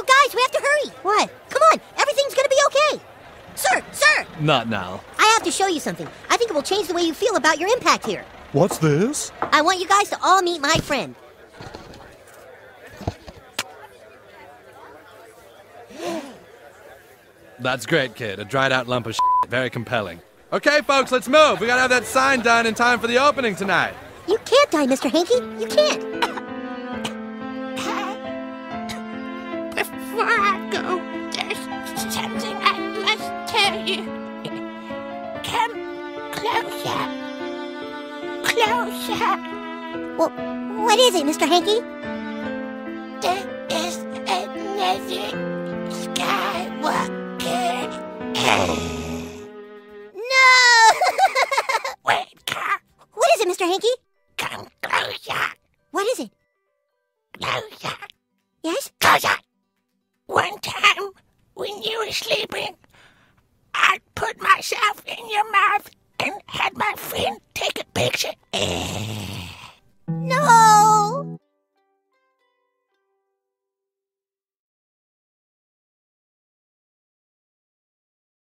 You guys, we have to hurry. What? Come on, everything's gonna be okay. Sir, sir, Not now. I have to show you something. I think it will change the way you feel about your impact here. What's this? I want you guys to all meet my friend. That's great, kid. A dried out lump of shit. Very compelling. Okay, folks, let's move. We gotta have that sign done in time for the opening tonight. You can't die, Mr. Hankey. You can't. Closer. Closer. Well, what is it, Mr. Hankey? There is another Skywalker. No! Wait, come, what is it, Mr. Hankey? come closer. What is it? Closer. Yes? Closer. One time, when you were sleeping, I put myself in your mouth